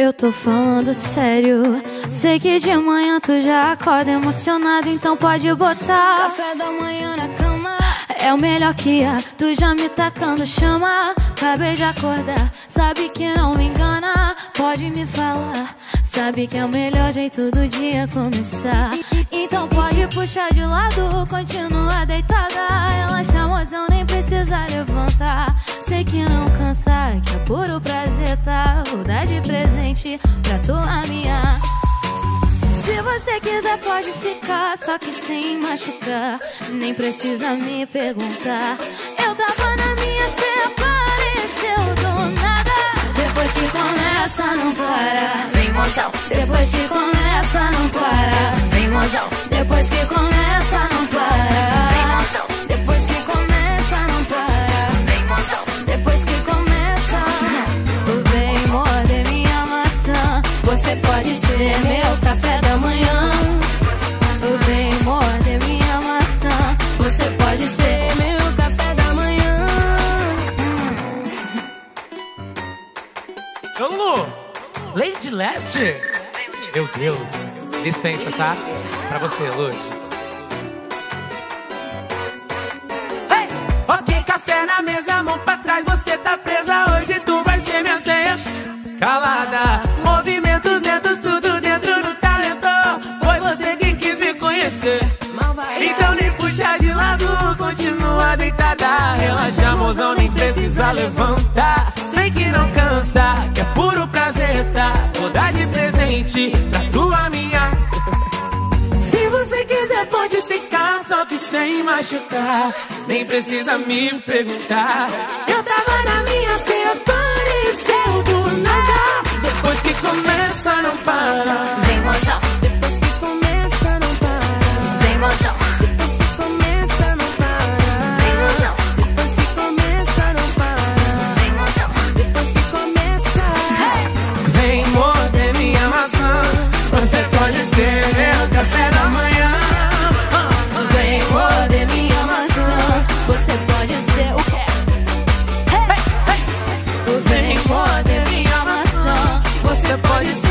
Eu tô falando sério. Sei que de manhã tu já acorda emocionado, então pode botar café da manhã na cama. É o melhor que há, tu já me tacando chama. Acabei de acordar, sabe que não me engana. Pode me falar, sabe que é o melhor jeito do dia começar. Então pode puxar de lado, continua deitada. Tá? Vou dar de presente pra tua minha. Se você quiser pode ficar, só que sem machucar. Nem precisa me perguntar. Eu tava na minha, cê apareceu do nada. Depois que começa não para. Vem mozão Depois que começa não para. Vem mozão Depois que começa da manhã Vem morder minha maçã Você pode ser Meu café da manhã. Ô Lulu, Lady Leste? Meu Deus, licença, tá? Pra você, Luz. De amorzão nem precisa levantar. Sei que não cansa, que é puro prazer, tá? Vou dar de presente pra tua minha. Se você quiser pode ficar, só que sem machucar. Nem precisa me perguntar. Eu tava na minha, se apareceu do nada. Depois que começa não para. Vem mozão Depois que começa não para. Vem mozão vem poder minha maçã. Você pode ser.